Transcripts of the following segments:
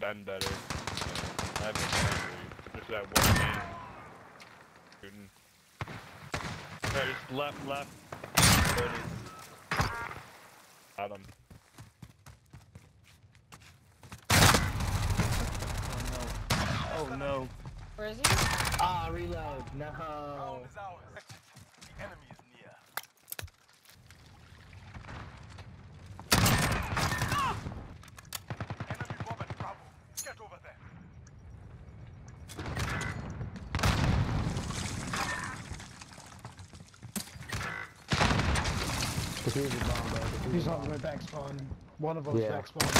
been better. I haven't been Just that one game. Shooting. Alright, just left, left. Got him. Oh no. Where is he? Ah, reload. No. Round is ours. The enemy is near. Enemy bomb at Bravo. Get over there. Defuse the bomb, bro. Defuse He's the on bomb. the way back spawn. One of them's Yeah. back spawn.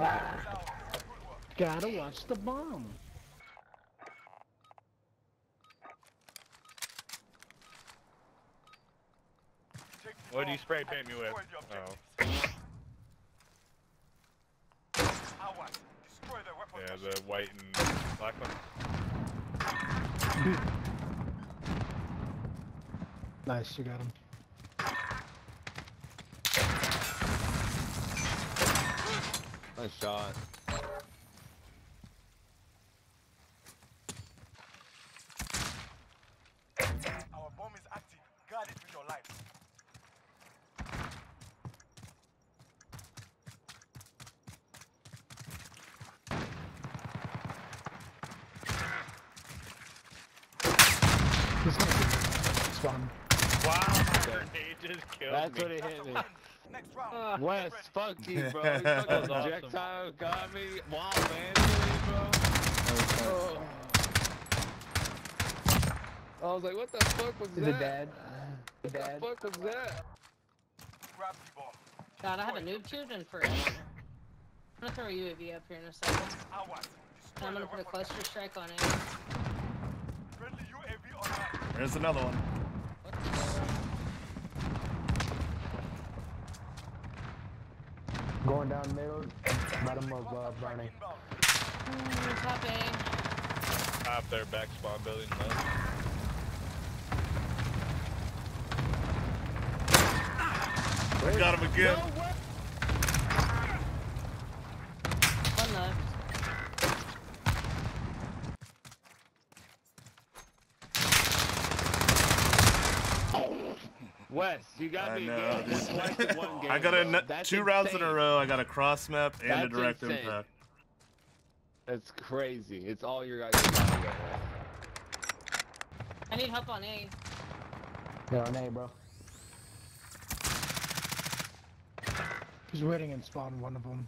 Ah, It's ours. Good work. Gotta watch the bomb. What do you spray paint me with? Oh. objectives. Ours. Destroy the weapon. Yeah, the white and black one. Nice, you got him. Nice shot. Our bomb is active. Guard it with your life. He's gonna be spawn. Wow, my grenade just killed That's me. what it hit me. win. Next round. Uh, Wes, fuck you, bro. You fucking That awesome. projectile got me. Wow, man, bro. Oh. I was like, what the fuck was Is that? it dead? Is What dead? the fuck was that? Grab the bomb. God, I have a noob tubed in forever. I'm gonna throw a UAV up here in a second. Ours. And I'm gonna put a cluster strike on it. Friendly UAV online. There's another one. What the hell? Going down middle. Bottom of uh, Barney. Mm, top A. Top their back spawn building left. I got him again. One left. Wes, you got I me know, again. dude. Twice in one game, I got a bro. n- That's two rounds in a row. I got a cross map and a direct insane. impact. That's crazy. It's all your guys' I need help on A. Yeah, on A, bro. He's waiting and spawn, one of them.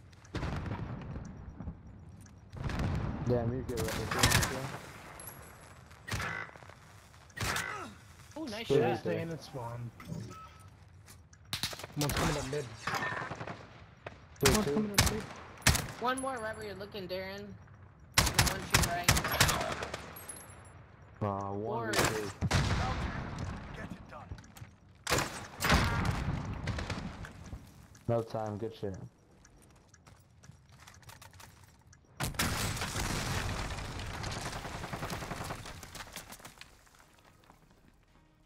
Damn, you get ready. Oh, nice Yeah, Yeah, shot. staying in spawn. One's coming up mid. Two, One's coming up mid. One more right where you're looking, Darren. And one shoot right. Uh, one, Or- two. Get it done. No time, good shit.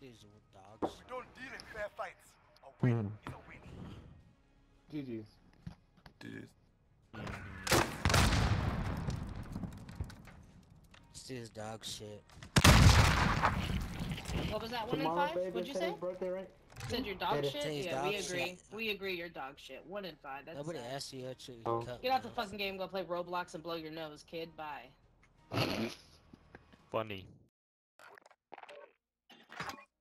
These little dogs. We don't deal in fair fights. A win Mhm. is a win. GG's. Dude. It's this dog shit. What was that? One in five? baby, What'd you say? Teddy's birthday, right? Said your dog Teddy- shit? Teddy's Yeah, we agree. shit. We agree. Your dog shit. One in five. That's Nobody sad. asked you to you Oh. Get out the fucking game. Go play Roblox and blow your nose, kid. Bye. Funny.